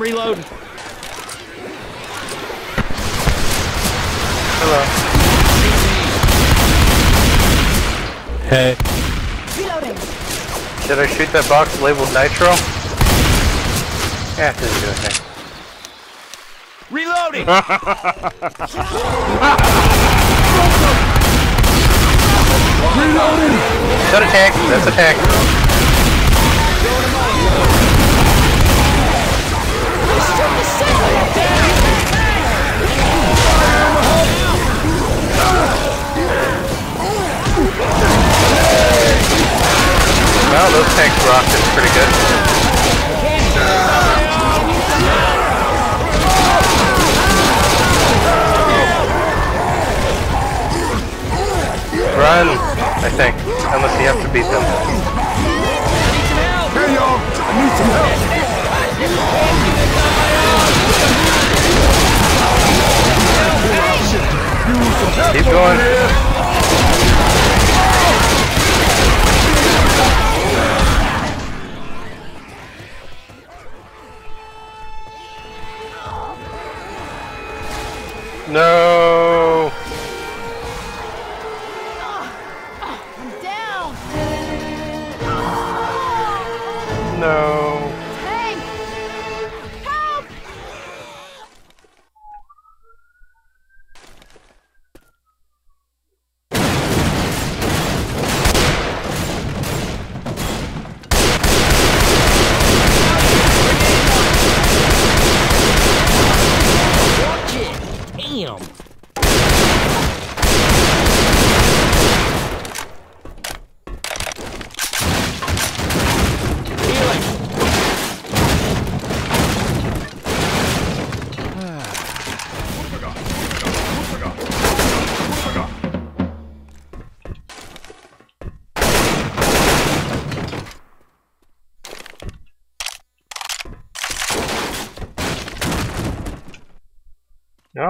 Hey, I'm reloading. Hello. Hey. Reloading. Did I shoot that box labeled nitro? Yeah, didn't do anything. Reloading! Is that attack? That's attack.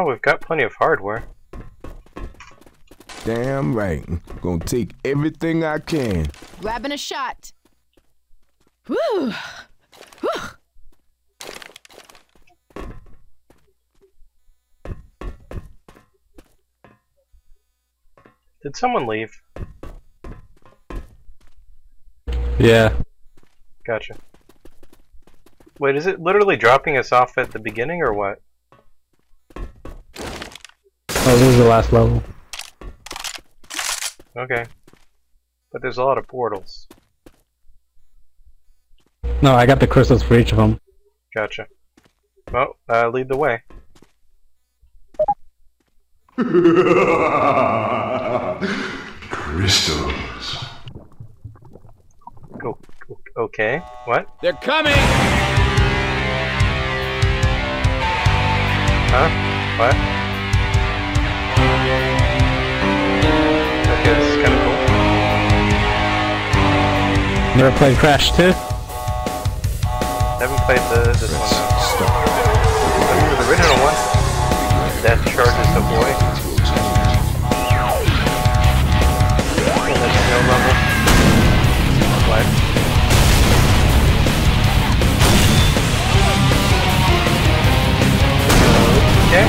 No, we've got plenty of hardware. Damn right. Gonna take everything I can. Grabbing a shot. Whew. Whew. Did someone leave? Yeah. Gotcha. Wait, is it literally dropping us off at the beginning or what? Oh, this is the last level. Okay. But there's a lot of portals. No, I got the crystals for each of them. Gotcha. Well, uh, lead the way. Crystals. Go. go- Okay. What? They're coming! Huh? What? Never played Crash 2? Haven't played the this one. though. I remember the original one. Death charges a boy. That's no level. What? Okay.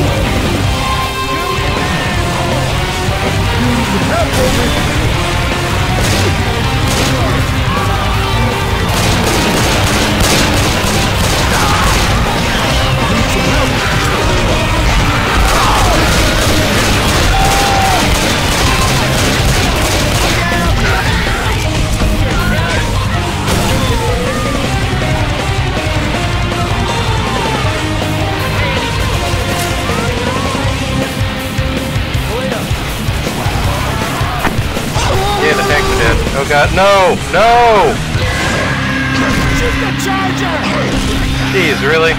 Fire. Yeah, god, no! No! Shoot the charger! Jeez, really?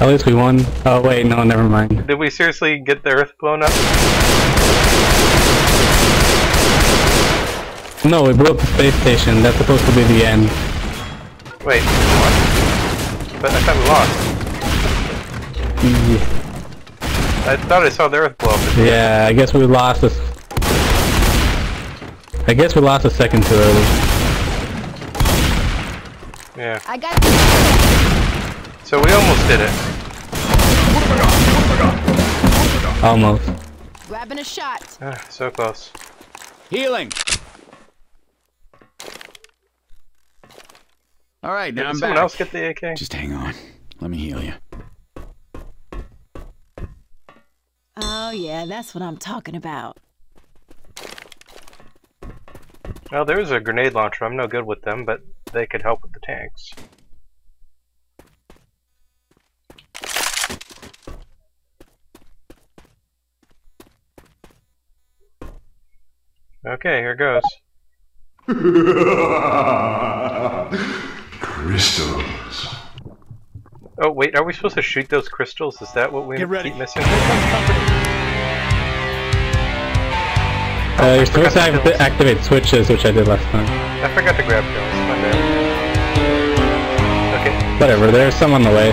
At least we won. Oh wait, no, never mind. Did we seriously get the earth blown up? No, we blew up the space station. That's supposed to be the end. Wait? But I thought we lost. Yeah, I thought I saw the earth blow up. yeah I guess we lost a. I guess we lost a second too early. Yeah. I got So we almost did it. Almost. grabbing a shot. Ah, so close. Healing. All right, now Did I'm someone back. else get the AK? Just hang on. Let me heal you. Oh yeah, that's what I'm talking about. Well, there's a grenade launcher. I'm no good with them, but they could help with the tanks. Okay, here goes. Crystals. Oh, wait, are we supposed to shoot those crystals? Is that what we Get ready. keep missing? Uh, you're supposed to acti- activate switches, which I did last time. I forgot to grab pills. My bad. Okay, Whatever, there's some on the way.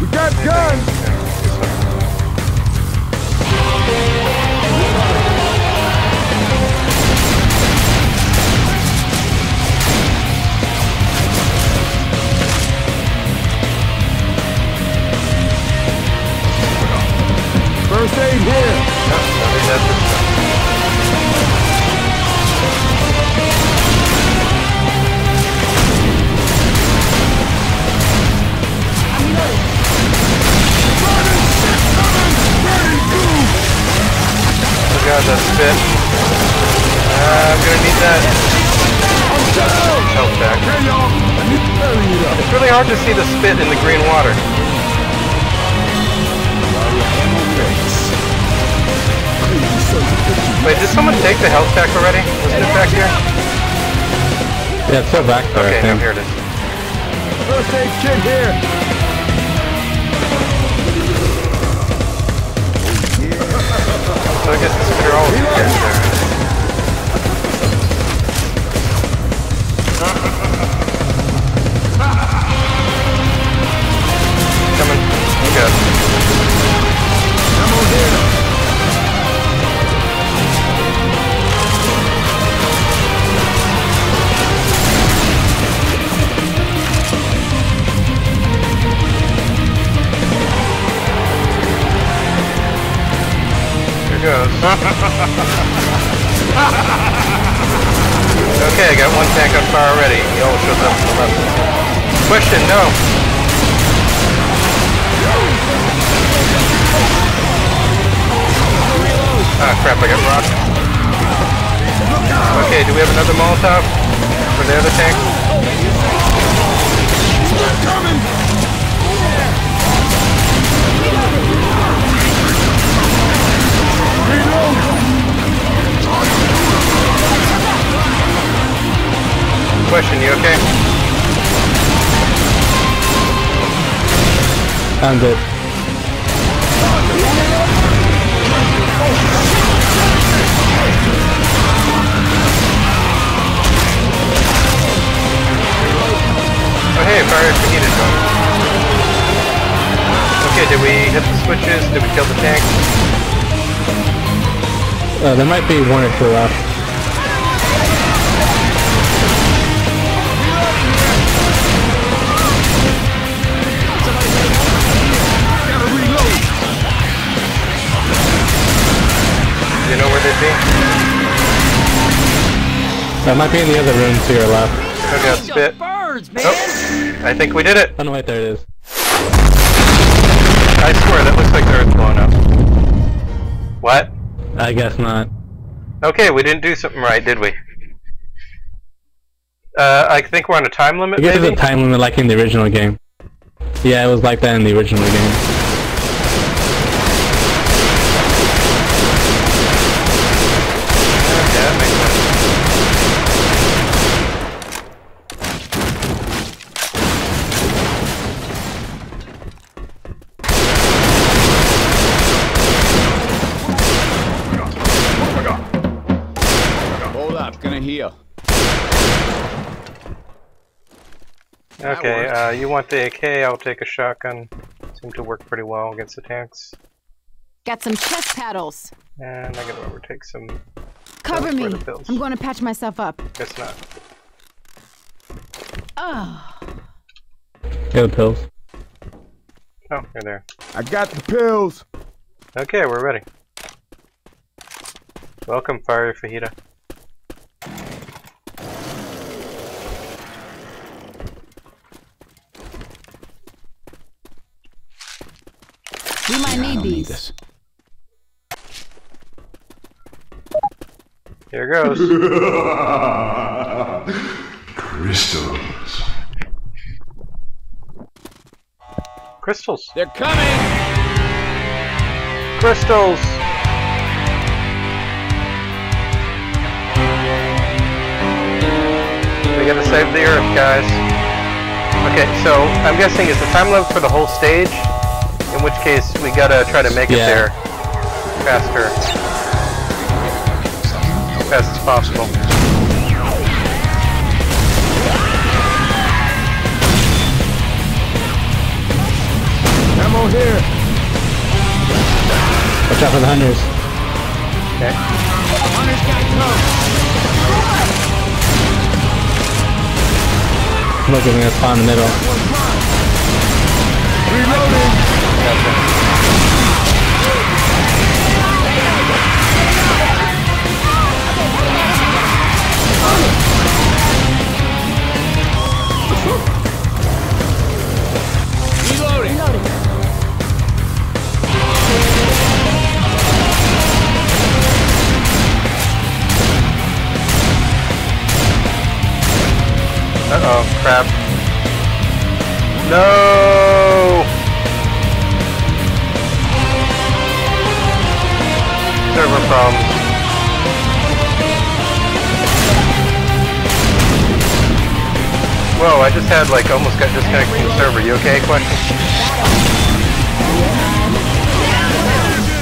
We got guns! God, that spit. Uh, I'm gonna need that health back. Hey y'all! I need to hurry it up! It's really hard to see the spit in the green water. Wait, did someone take the health pack already? Wasn't it back here? Yeah, it's still back there, Okay, I now here it is. First aid kit here! So I guess the spitter all is there. Coming. Good. Here okay, I got one tank on fire already. He always shows up to the left. Question, no. Ah, crap, I got rocked. Okay, do we have another Molotov for the other tank? I'm dead. Oh hey, fire heated going. Okay, did we hit the switches? Did we kill the tank? Uh, there might be one or two left. That might be in the other room to your left. Okay, spit. Birds, man! Oh, I think we did it. Oh no, wait, there it is. I swear, that looks like the Earth's blown up. What? I guess not. Okay, we didn't do something right, did we? Uh, I think we're on a time limit, I guess maybe? there's a time limit like in the original game. Yeah, it was like that in the original game. Yeah, that makes sense. Hold heal. Okay, uh, you want the AK, I'll take a shotgun. Seem to work pretty well against the tanks. Got some chest paddles. And I gotta overtake some... Cover me. I'm going to patch myself up. Guess not. Oh, Yeah, the pills. Oh, you're there. I got the pills. Okay, we're ready. Welcome, Fire Fajita. We might I need don't need these. this. Here goes. Crystals. Crystals. They're coming! Crystals! We gotta save the Earth, guys. Okay, so I'm guessing it's the time limit for the whole stage, in which case we gotta try to make it there faster. As fast as possible. Ammo here. Watch out for the hunters. Okay. Look, we're gonna spawn in the middle. Reloading! Uh-oh, crap. No! Problems. Whoa, I just had like almost got disconnected from the server. You okay? Question?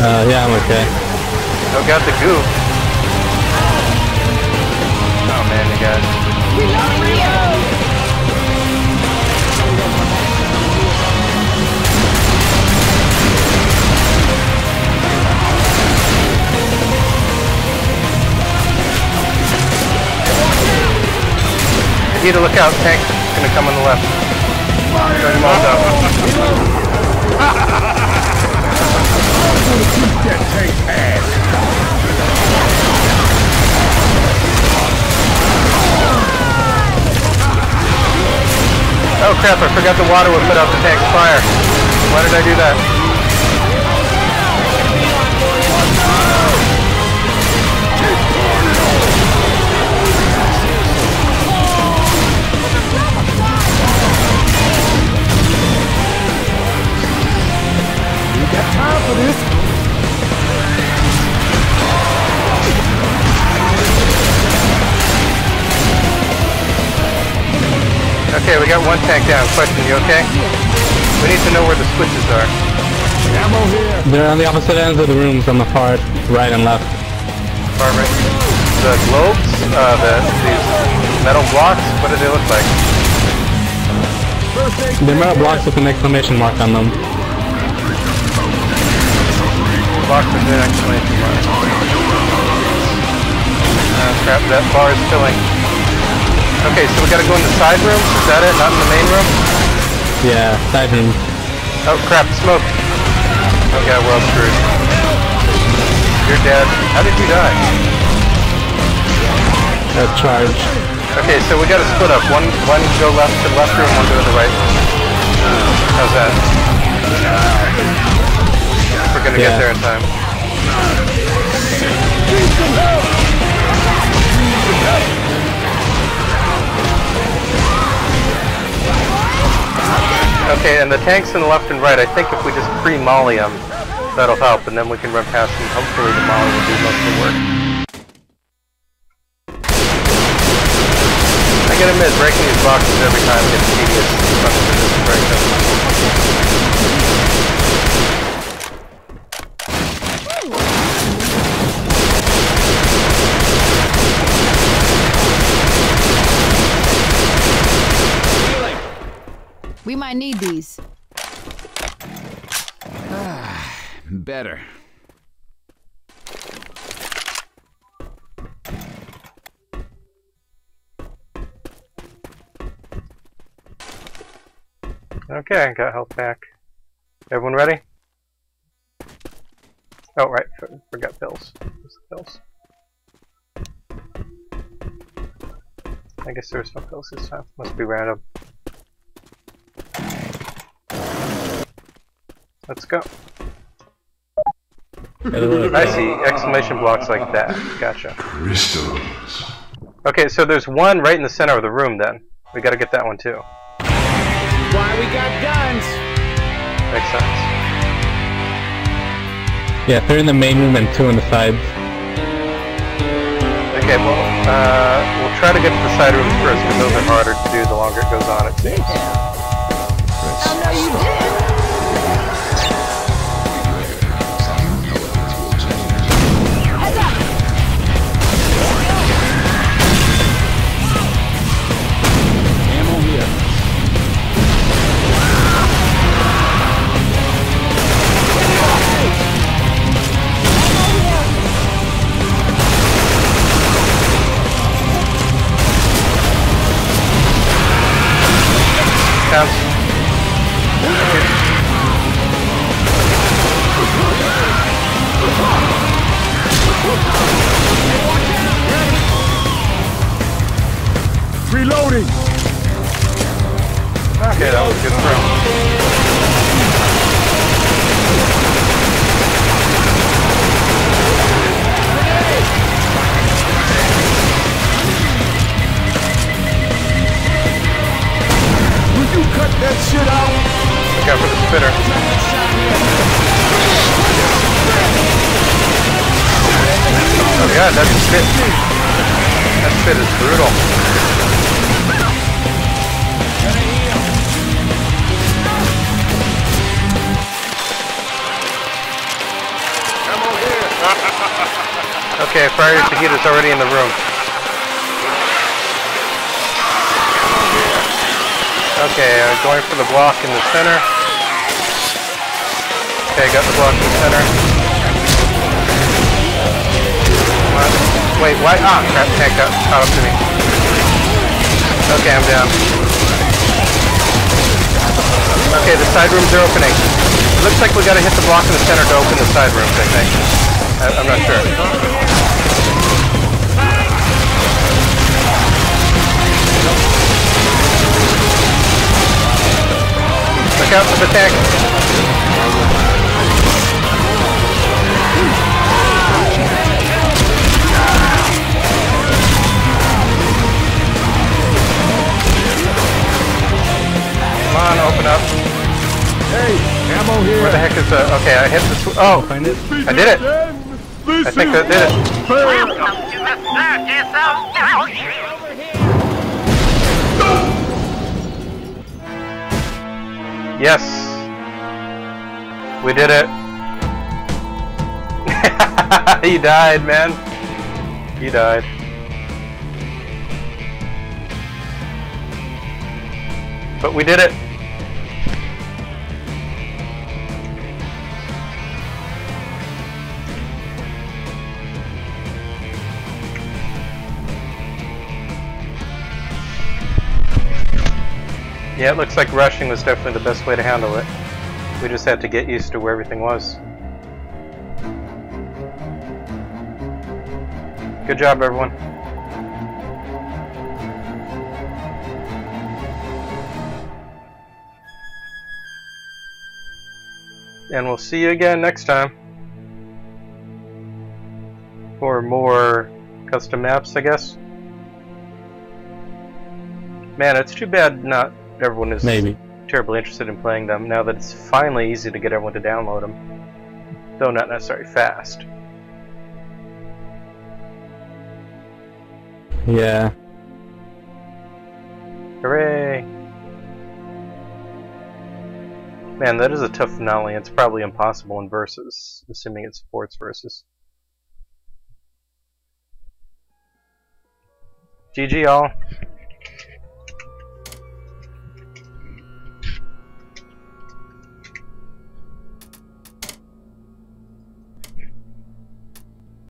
Uh, yeah, I'm okay. Oh, got the goo. Oh man, you guys. You need to look out, tank's gonna come on the left. Turn him all down. Oh crap, I forgot the water would put out the tank's fire. Why did I do that? Okay, we got one tank down. Question, you okay? We need to know where the switches are. Ammo here. They're on the opposite ends of the rooms on the far right and left. Far right. The globes, uh, the, these metal blocks, what do they look like? They're metal blocks with an exclamation mark on them. Blocks with an exclamation mark. Uh, crap, that bar is filling. Okay, so we gotta go in the side rooms? Is that it? Not in the main room? Yeah, side room. Oh crap, smoke. Okay, we're all screwed. You're dead. How did you die? A charge. Okay, so we gotta split up. One one go left to the left room, one go to the right. How's that? We're gonna get there in time. Okay, and the tanks on the left and right, I think if we just pre-molly them, that'll help, and then we can run past them. Hopefully the molly will do most of the work. I gotta admit, breaking these boxes every time gets tedious. Much as it is to break them. We might need these. Better. Okay, I got health back. Everyone ready? Oh, right, forgot pills. Where's pills? I guess there's no pills this time. Must be random. Let's go. I see exclamation blocks like that. Gotcha. Crystals. Okay, so there's one right in the center of the room then. We gotta get that one too. Why we got guns? Makes sense. Yeah, three in the main room and two in the sides. Okay, well, uh, we'll try to get to the side rooms first because those are harder to do the longer it goes on, it seems. Oh, no, you did. Counts. God, that spit. That spit is brutal. Okay, Fire Fajita's already in the room. Okay, uh, going for the block in the center. Okay, got the block in the center. Come. Wait, why? Ah, crap, tank got caught up to me. Okay, I'm down. Okay, the side rooms are opening. Looks like we gotta hit the block in the center to open the side rooms, I think. I, I'm not sure. Look out for the tank. Open up. Hey, ammo here. Where the heck is the... Okay, I hit the... Sw oh, Find it? I did it. I think I did it. Yes! We did it! he died, man! He died. But we did it! Yeah, it looks like rushing was definitely the best way to handle it. We just had to get used to where everything was. Good job, everyone. And we'll see you again next time. For more custom maps, I guess. Man, it's too bad not everyone is Maybe. terribly interested in playing them now that it's finally easy to get everyone to download them. Though not necessarily fast. Yeah. Hooray! Man, that is a tough finale. It's probably impossible in versus, assuming it supports versus. GG all.